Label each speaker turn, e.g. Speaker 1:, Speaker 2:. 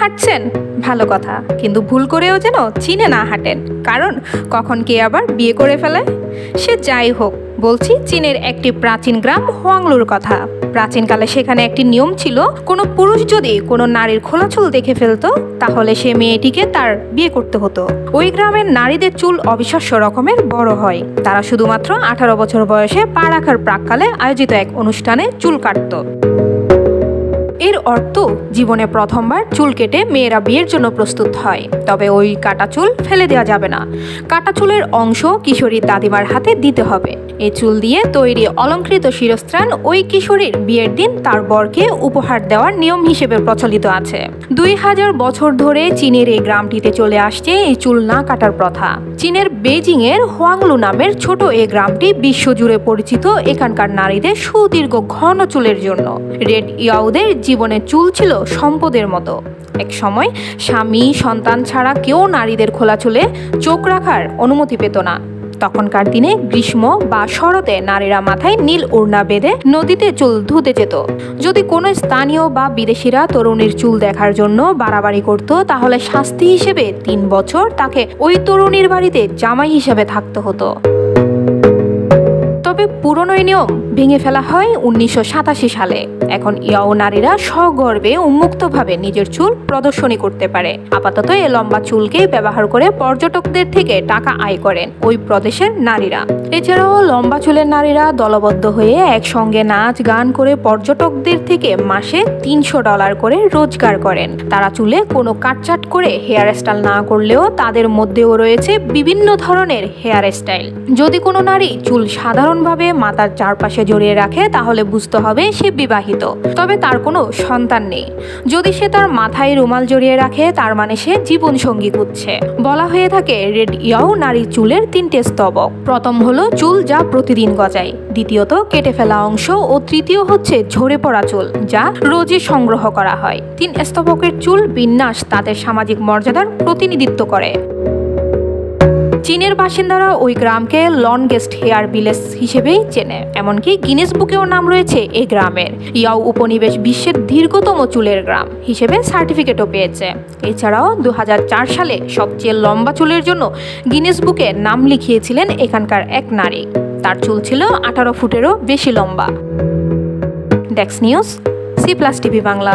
Speaker 1: হাঁটছেন? ভালো কথা, কিন্তু ভুল করেও যেন চিনে না হাঁটেন। কারণ কখন কে আবার বিয়ে করে ফেলে? সে যাই হোক, বলছি চীনের একটি প্রাচীন গ্রাম হোয়াংলুর কথা। প্রাচীনকালে সেখানে একটি নিয়ম ছিল, কোনো পুরুষ যদি কোনো নারীর খোলা চুল দেখে ফেলতো, তাহলে সে মেয়েটিকে তার বিয়ে করতে হতো। ওই গ্রামের নারীদের চুল অবিশ্বাস্য রকমের বড় হয়। তারা শুধুমাত্র আঠারো বছর বয়সে পা রাখার প্রাককালে আয়োজিত এক অনুষ্ঠানে চুল কাটতো। এর অর্থ, জীবনে প্রথমবার চুল কেটে মেয়েরা বিয়ের জন্য প্রস্তুত হয়। তবে ওই কাটা চুল ফেলে দেওয়া যাবে না। কাটা চুলের অংশ কিশোরীর দাদিমার হাতে দিতে হবে। এই চুল দিয়ে তৈরি অলঙ্কৃত শিরস্ত্রাণ ওই কিশোরীর বিয়ের দিন তার বরকে উপহার দেওয়ার নিয়ম হিসেবে প্রচলিত আছে। দুই হাজার বছর ধরে চীনের এই গ্রামটিতে চলে আসছে এই চুল না কাটার প্রথা। চীনের বেজিং এর হোয়াংলু নামের ছোট এ গ্রামটি বিশ্বজুড়ে পরিচিত এখানকার নারীদের সুদীর্ঘ ঘন চুলের জন্য। রেড ইয়াউদের জীবনে চুল ছিল সম্পদের মতো। এক সময় স্বামী, সন্তান ছাড়া কেউ নারীদের খোলা চুলে চোখ রাখার অনুমতি পেত না। তখনকার দিনে গ্রীষ্ম বা শরতে নারীরা মাথায় নীল উড়না বেঁধে নদীতে চুল ধুতে যেত। যদি কোনো স্থানীয় বা বিদেশিরা তরুণীর চুল দেখার জন্য বাড়াবাড়ি করত, তাহলে শাস্তি হিসেবে তিন বছর তাকে ওই তরুণীর বাড়িতে জামাই হিসেবে থাকতে হতো। তবে পুরনো নিয়ম ভেঙে ফেলা হয় উনিশশো সাতাশি সালে। এখন ইয়াও নারীরা সগর্বে উন্মুক্তভাবে নিজের চুল প্রদর্শনী করতে পারে। আপাতত এ লম্বা চুলকে ব্যবহার করে পর্যটকদের থেকে টাকা আয় করেন ওই প্রদেশের নারীরা। এছাড়াও লম্বা চুলের নারীরা দলবদ্ধ হয়ে একসঙ্গে নাচ, গান করে পর্যটকদের থেকে মাসে তিনশো ডলার করে রোজগার করেন। তারা চুলে কোনো কাটচাট করে হেয়ার স্টাইল না করলেও তাদের মধ্যেও রয়েছে বিভিন্ন ধরনের হেয়ার স্টাইল। যদি কোনো নারী চুল সাধারণভাবে মাথার চারপাশে জড়িয়ে রাখে, তাহলে বুঝতে হবে সে বিবাহিত। তবে তার কোনো সন্তান নেই। যদি সে তার মাথায় রুমাল জড়িয়ে রাখে, তার মানে সে জীবন সঙ্গী খুঁজছে বলা হয়ে থাকে, রেড ইয়াও নারীর চুলের তিনটে স্তবক। প্রথম হলো চুল যা প্রতিদিন গজায়। দ্বিতীয়ত, কেটে ফেলা অংশ। ও তৃতীয় হচ্ছে ঝরে পড়া চুল, যা রোজই সংগ্রহ করা হয়। তিন স্তবকের চুল বিন্যাস তাদের সামাজিক মর্যাদার প্রতিনিধিত্ব করে। চীনের বাসিন্দারা ওই গ্রামকে লনগেস্ট হেয়ার ভিলেজ হিসেবেই চেনে, এমনকি গিনেস বুকেও নাম রয়েছে এই গ্রামের। ইয়াও উপনিবেশ বিশ্বের দীর্ঘতম চুলের গ্রাম হিসেবে সার্টিফিকেটও পেয়েছে। এছাড়াও দু হাজার চার সালে সবচেয়ে লম্বা চুলের জন্য গিনেস বুকে নাম লিখিয়েছিলেন এখানকার এক নারী। তার চুল ছিল আঠারো ফুটেরও বেশি লম্বা। ডেক্স news, C plus TV Bangla.